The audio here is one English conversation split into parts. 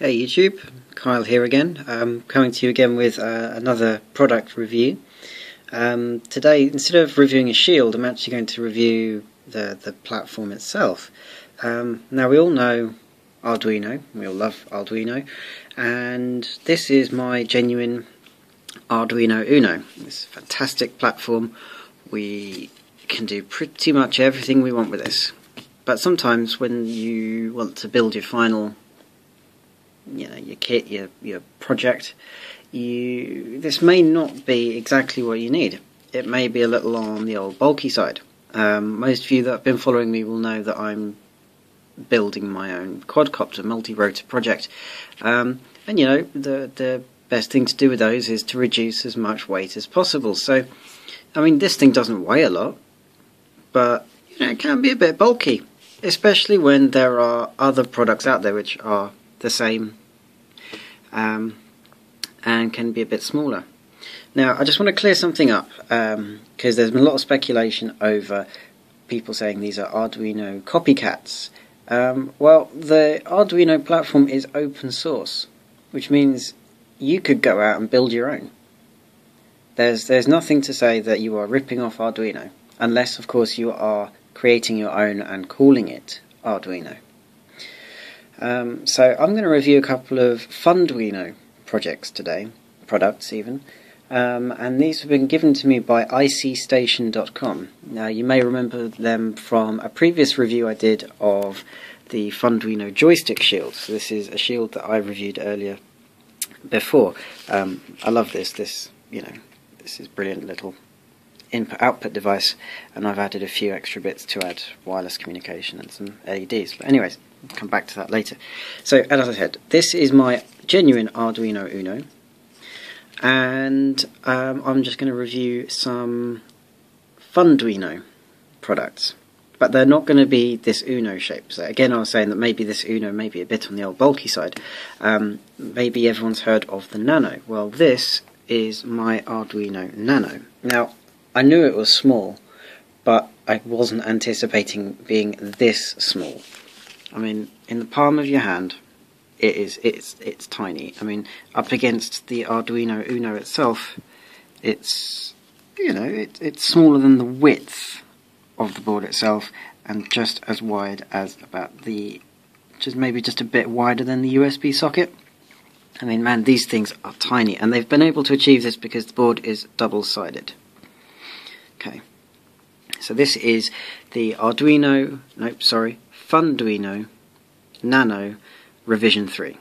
Hey YouTube, Kyle here again, I'm coming to you again with uh, another product review. Um, today, instead of reviewing a shield, I'm actually going to review the, the platform itself. Um, now we all know Arduino, we all love Arduino, and this is my genuine Arduino Uno. It's a fantastic platform, we can do pretty much everything we want with this. But sometimes when you want to build your final you know your kit, your your project, you this may not be exactly what you need. It may be a little on the old bulky side. Um, most of you that have been following me will know that I'm building my own quadcopter multi-rotor project, um, and you know the the best thing to do with those is to reduce as much weight as possible. So, I mean, this thing doesn't weigh a lot, but you know it can be a bit bulky, especially when there are other products out there which are the same um, and can be a bit smaller. Now, I just want to clear something up because um, there's been a lot of speculation over people saying these are Arduino copycats. Um, well, the Arduino platform is open source, which means you could go out and build your own. There's there's nothing to say that you are ripping off Arduino, unless of course you are creating your own and calling it Arduino. Um, so I'm going to review a couple of Funduino projects today, products even, um, and these have been given to me by icstation.com. Now you may remember them from a previous review I did of the Funduino joystick shield. So this is a shield that I reviewed earlier before. Um, I love this. This you know this is brilliant little input output device, and I've added a few extra bits to add wireless communication and some LEDs. But anyways come back to that later. So, as I said, this is my genuine Arduino Uno, and um, I'm just going to review some Funduino products. But they're not going to be this Uno shape. So again, I was saying that maybe this Uno may be a bit on the old bulky side. Um, maybe everyone's heard of the Nano. Well, this is my Arduino Nano. Now, I knew it was small, but I wasn't anticipating being this small. I mean, in the palm of your hand, it is it's it's tiny. I mean, up against the Arduino Uno itself, it's you know it, it's smaller than the width of the board itself, and just as wide as about the just maybe just a bit wider than the USB socket. I mean, man, these things are tiny, and they've been able to achieve this because the board is double-sided. So this is the Arduino. Nope, sorry, Funduino Nano Revision 3.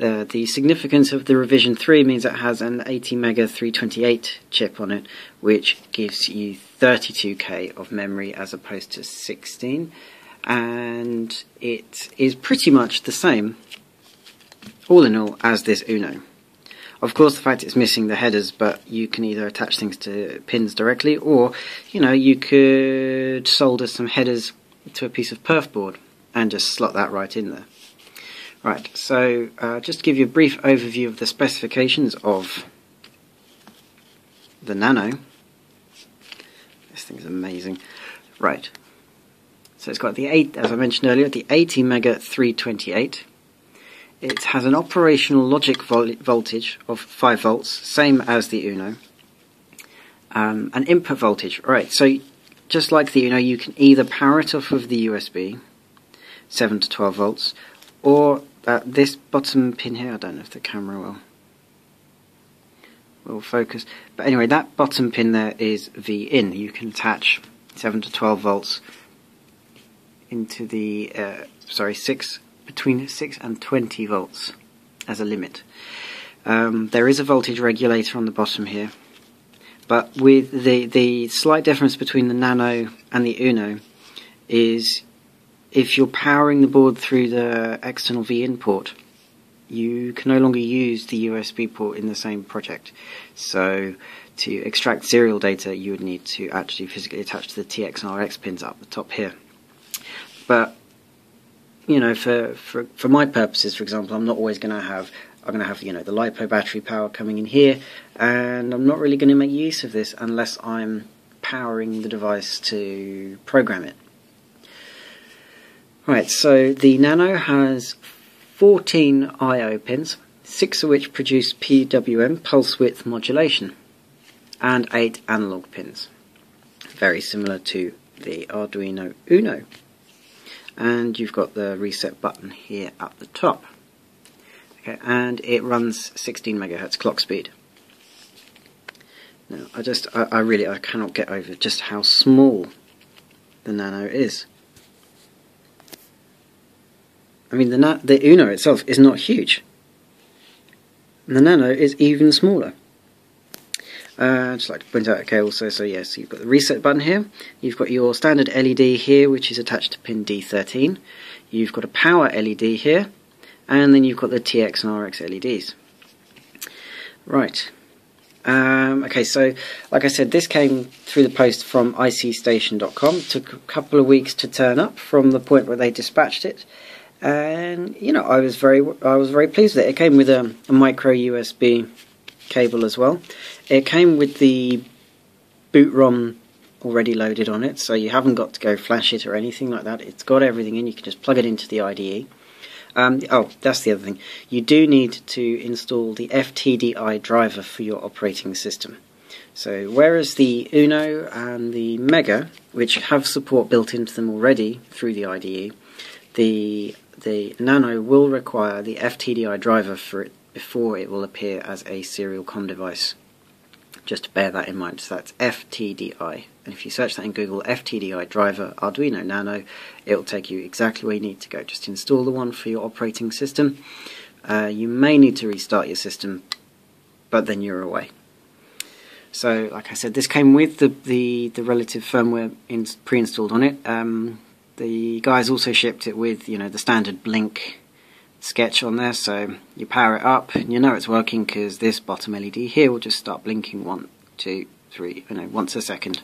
Uh, the significance of the revision 3 means it has an ATmega328 chip on it, which gives you 32k of memory as opposed to 16, and it is pretty much the same, all in all, as this Uno. Of course, the fact it's missing the headers, but you can either attach things to pins directly, or you know, you could solder some headers to a piece of perf board and just slot that right in there. Right, so uh, just to give you a brief overview of the specifications of the Nano. This thing's amazing. Right, so it's got the 8, as I mentioned earlier, the ATmega328. It has an operational logic vol voltage of 5 volts, same as the Uno. Um, an input voltage, right, so just like the Uno, you can either power it off of the USB, 7 to 12 volts, or this bottom pin here, I don't know if the camera will will focus, but anyway, that bottom pin there is V in. You can attach 7 to 12 volts into the, uh, sorry, 6, between 6 and 20 volts as a limit. Um, there is a voltage regulator on the bottom here, but with the, the slight difference between the Nano and the Uno is if you're powering the board through the external V-in port, you can no longer use the USB port in the same project. So to extract serial data, you would need to actually physically attach to the TX and RX pins up the top here. But you know, for, for, for my purposes, for example, I'm not always going to have I'm going to have you know the lipo battery power coming in here, and I'm not really going to make use of this unless I'm powering the device to program it. Right, so the Nano has 14 I.O. pins, 6 of which produce PWM pulse width modulation, and 8 analog pins. Very similar to the Arduino Uno. And you've got the reset button here at the top. Okay, and it runs 16 megahertz clock speed. Now, I just, I, I really, I cannot get over just how small the Nano is. I mean, the, the Uno itself is not huge. And the Nano is even smaller. Uh, just like to point out, okay, also, so yes, you've got the reset button here. You've got your standard LED here, which is attached to pin D13. You've got a power LED here, and then you've got the TX and RX LEDs. Right. Um, okay, so like I said, this came through the post from icstation.com. Took a couple of weeks to turn up from the point where they dispatched it, and you know I was very I was very pleased with it. It came with a, a micro USB cable as well. It came with the boot ROM already loaded on it, so you haven't got to go flash it or anything like that. It's got everything in. You can just plug it into the IDE. Um, oh, that's the other thing. You do need to install the FTDI driver for your operating system. So whereas the Uno and the Mega, which have support built into them already through the IDE, the the Nano will require the FTDI driver for it before it will appear as a serial COM device. Just bear that in mind. So that's FTDI. And if you search that in Google, FTDI driver Arduino Nano, it will take you exactly where you need to go. Just install the one for your operating system. Uh, you may need to restart your system, but then you're away. So, like I said, this came with the the, the relative firmware pre-installed on it. Um, the guys also shipped it with you know the standard blink sketch on there so you power it up and you know it's working because this bottom LED here will just start blinking one two three you know once a second.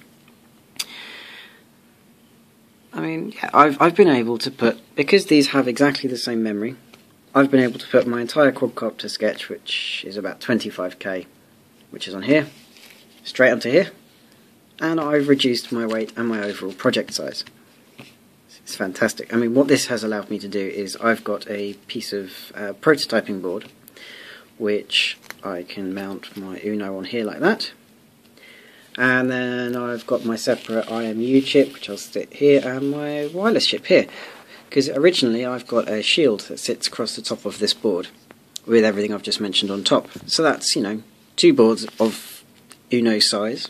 I mean yeah, I've, I've been able to put because these have exactly the same memory I've been able to put my entire quadcopter sketch which is about 25k which is on here straight onto here and I've reduced my weight and my overall project size it's fantastic. I mean, what this has allowed me to do is I've got a piece of uh, prototyping board which I can mount my Uno on here like that. And then I've got my separate IMU chip, which I'll stick here, and my wireless chip here. Because originally I've got a shield that sits across the top of this board with everything I've just mentioned on top. So that's, you know, two boards of Uno size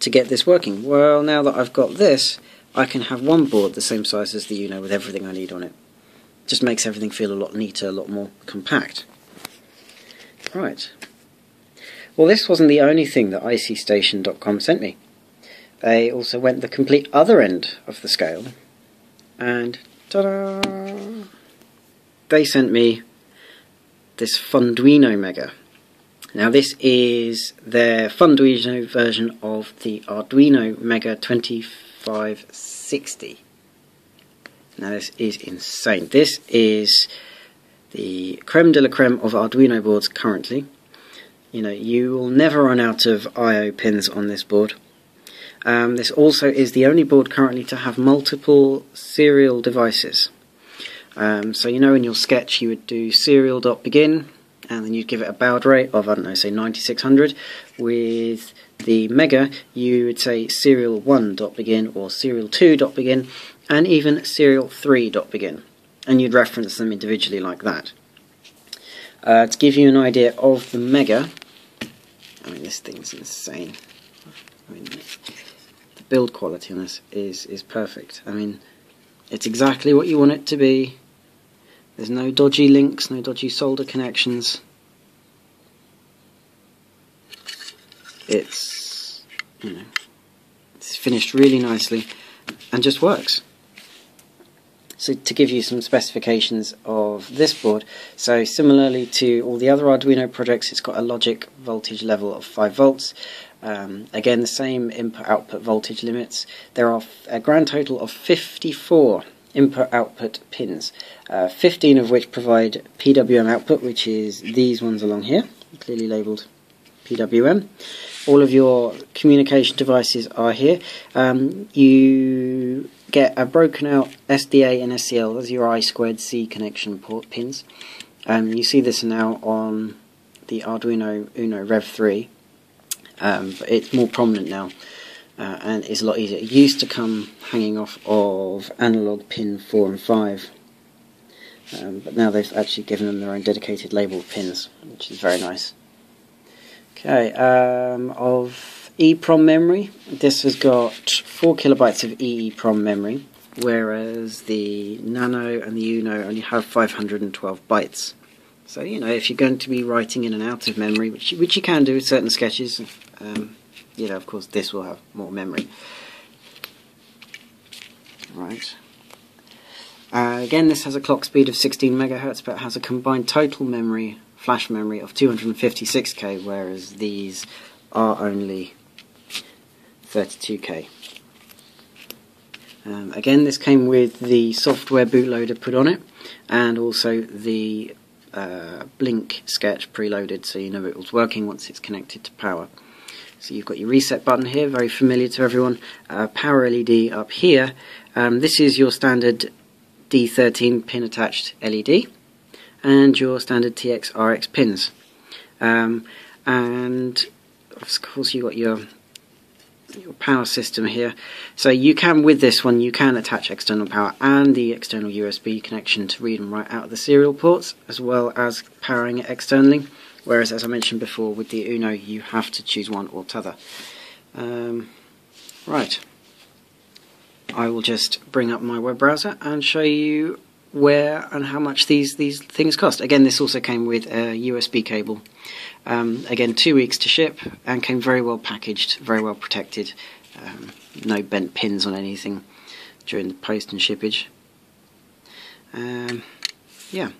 to get this working. Well, now that I've got this, I can have one board the same size as the Uno with everything I need on it. Just makes everything feel a lot neater, a lot more compact. Right. Well, this wasn't the only thing that icstation.com sent me. They also went the complete other end of the scale, and ta-da! They sent me this Funduino Mega. Now this is their Funduino version of the Arduino Mega 25 560. Now this is insane. This is the creme de la creme of Arduino boards currently. You know, you will never run out of I.O. pins on this board. Um, this also is the only board currently to have multiple serial devices. Um, so you know in your sketch you would do serial.begin and then you'd give it a baud rate of, I don't know, say 9600. With the Mega, you would say serial 1.begin or serial 2.begin and even serial 3.begin. And you'd reference them individually like that. Uh, to give you an idea of the Mega, I mean, this thing's insane. I mean, the build quality on this is, is perfect. I mean, it's exactly what you want it to be. There's no dodgy links, no dodgy solder connections. It's, you know, it's finished really nicely and just works. So to give you some specifications of this board, so similarly to all the other Arduino projects, it's got a logic voltage level of 5 volts. Um, again, the same input-output voltage limits. There are a grand total of 54 input-output pins, uh, 15 of which provide PWM output, which is these ones along here, clearly labelled PWM. All of your communication devices are here. Um, you get a broken out SDA and SCL as your I squared C connection port pins. Um, you see this now on the Arduino Uno Rev 3, um, but it's more prominent now uh, and it's a lot easier. It used to come hanging off of analog pin 4 and 5, um, but now they've actually given them their own dedicated labeled pins, which is very nice. Okay, um, of EEPROM memory, this has got 4 kilobytes of EEPROM memory, whereas the Nano and the Uno only have 512 bytes. So, you know, if you're going to be writing in and out of memory, which, which you can do with certain sketches, um, you know, of course, this will have more memory. Right. Uh, again, this has a clock speed of 16 megahertz, but has a combined total memory, flash memory, of 256k, whereas these are only 32k. Um, again, this came with the software bootloader put on it, and also the uh, Blink sketch preloaded, so you know it was working once it's connected to power. So you've got your reset button here, very familiar to everyone. Uh, power LED up here. Um, this is your standard D13 pin attached LED and your standard TX RX pins. Um, and of course you've got your your power system here. So you can, with this one, you can attach external power and the external USB connection to read and write out of the serial ports, as well as powering it externally. Whereas, as I mentioned before, with the Uno, you have to choose one or t'other. Um, right. I will just bring up my web browser and show you where and how much these, these things cost. Again, this also came with a USB cable. Um, again, two weeks to ship and came very well packaged, very well protected. Um, no bent pins on anything during the post and shippage. Um, yeah.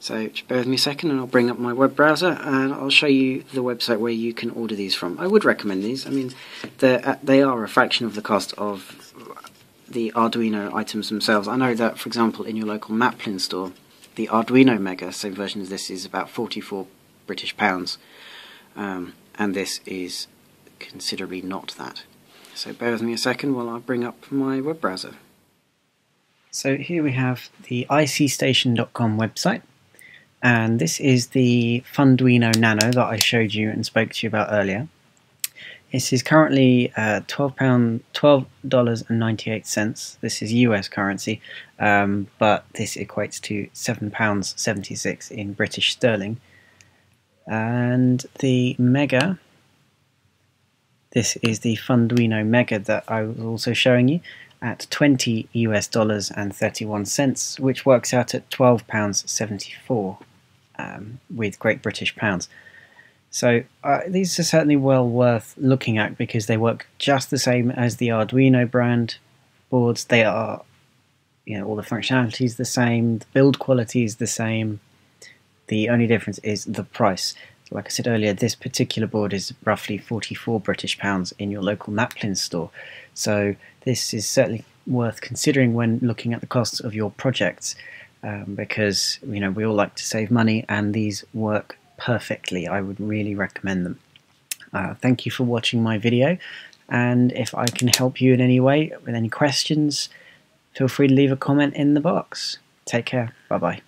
So bear with me a second and I'll bring up my web browser and I'll show you the website where you can order these from. I would recommend these. I mean, uh, they are a fraction of the cost of the Arduino items themselves. I know that, for example, in your local Maplin store, the Arduino Mega, same version as this, is about 44 British pounds. Um, and this is considerably not that. So bear with me a second while I bring up my web browser. So here we have the icstation.com website and this is the Funduino Nano that I showed you and spoke to you about earlier. This is currently uh, twelve pound twelve dollars and ninety eight cents. This is US currency, um, but this equates to seven pounds seventy six in British sterling. And the Mega. This is the Funduino Mega that I was also showing you at 20 US dollars and 31 cents, which works out at 12 pounds 74 um, with Great British pounds. So uh, these are certainly well worth looking at because they work just the same as the Arduino brand boards. They are, you know, all the functionality is the same, the build quality is the same. The only difference is the price. So like I said earlier, this particular board is roughly 44 British pounds in your local Maplin store. So this is certainly worth considering when looking at the costs of your projects um, because you know we all like to save money and these work perfectly. I would really recommend them. Uh, thank you for watching my video and if I can help you in any way with any questions feel free to leave a comment in the box. Take care. Bye bye.